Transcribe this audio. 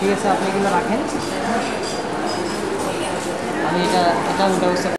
ঠিক আছে আপনি এগুলো রাখেন। আমি এটা এটা উল্টা